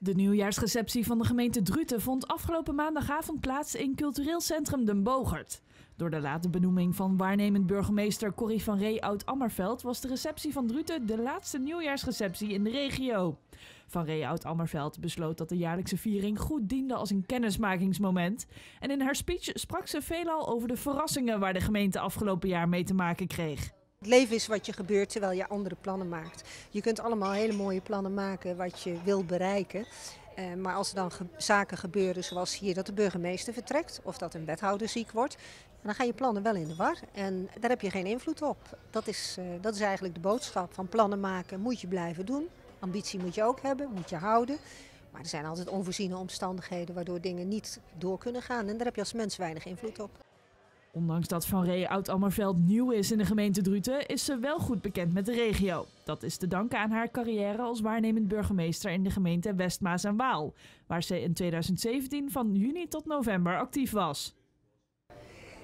De nieuwjaarsreceptie van de gemeente Druten vond afgelopen maandagavond plaats in cultureel centrum Den Bogert. Door de late benoeming van waarnemend burgemeester Corrie van Ree Oud-Ammerveld was de receptie van Druten de laatste nieuwjaarsreceptie in de regio. Van Ree Oud-Ammerveld besloot dat de jaarlijkse viering goed diende als een kennismakingsmoment. En in haar speech sprak ze veelal over de verrassingen waar de gemeente afgelopen jaar mee te maken kreeg. Het leven is wat je gebeurt terwijl je andere plannen maakt. Je kunt allemaal hele mooie plannen maken wat je wil bereiken. Eh, maar als er dan zaken gebeuren zoals hier dat de burgemeester vertrekt of dat een wethouder ziek wordt, dan gaan je plannen wel in de war. En daar heb je geen invloed op. Dat is, uh, dat is eigenlijk de boodschap van plannen maken moet je blijven doen. Ambitie moet je ook hebben, moet je houden. Maar er zijn altijd onvoorziene omstandigheden waardoor dingen niet door kunnen gaan. En daar heb je als mens weinig invloed op. Ondanks dat Van Ree Oud-Ammerveld nieuw is in de gemeente Druten, is ze wel goed bekend met de regio. Dat is te danken aan haar carrière als waarnemend burgemeester in de gemeente Westmaas en Waal, waar ze in 2017 van juni tot november actief was.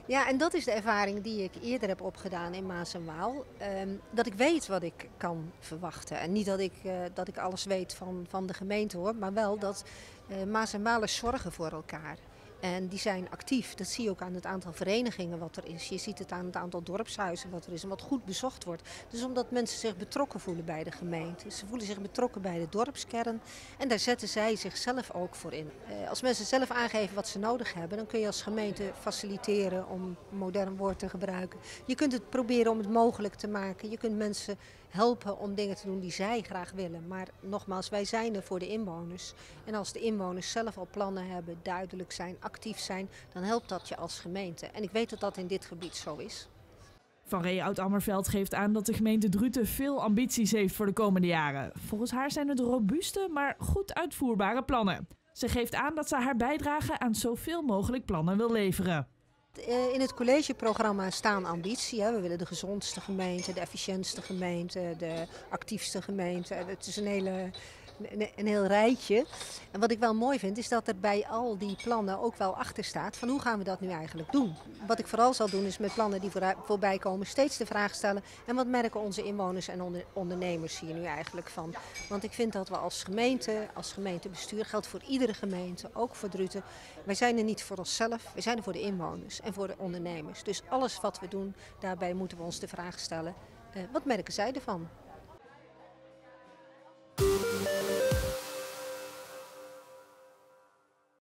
Ja, en dat is de ervaring die ik eerder heb opgedaan in Maas en Waal. Ehm, dat ik weet wat ik kan verwachten. En niet dat ik, uh, dat ik alles weet van, van de gemeente hoor, maar wel dat uh, Maas en Waalers zorgen voor elkaar. En die zijn actief. Dat zie je ook aan het aantal verenigingen wat er is. Je ziet het aan het aantal dorpshuizen wat er is en wat goed bezocht wordt. Dus omdat mensen zich betrokken voelen bij de gemeente. Ze voelen zich betrokken bij de dorpskern. En daar zetten zij zichzelf ook voor in. Eh, als mensen zelf aangeven wat ze nodig hebben, dan kun je als gemeente faciliteren om een modern woord te gebruiken. Je kunt het proberen om het mogelijk te maken. Je kunt mensen helpen om dingen te doen die zij graag willen. Maar nogmaals, wij zijn er voor de inwoners. En als de inwoners zelf al plannen hebben, duidelijk zijn, actief zijn, dan helpt dat je als gemeente. En ik weet dat dat in dit gebied zo is. Van Ree Oud-Ammerveld geeft aan dat de gemeente Druten veel ambities heeft voor de komende jaren. Volgens haar zijn het robuuste, maar goed uitvoerbare plannen. Ze geeft aan dat ze haar bijdrage aan zoveel mogelijk plannen wil leveren. In het collegeprogramma staan ambitie. We willen de gezondste gemeente, de efficiëntste gemeente, de actiefste gemeente. Het is een hele een heel rijtje. En wat ik wel mooi vind is dat er bij al die plannen ook wel achter staat van hoe gaan we dat nu eigenlijk doen. Wat ik vooral zal doen is met plannen die voorbij komen steeds de vraag stellen en wat merken onze inwoners en ondernemers hier nu eigenlijk van. Want ik vind dat we als gemeente, als gemeentebestuur, geldt voor iedere gemeente, ook voor Druten. Wij zijn er niet voor onszelf, we zijn er voor de inwoners en voor de ondernemers. Dus alles wat we doen, daarbij moeten we ons de vraag stellen, eh, wat merken zij ervan?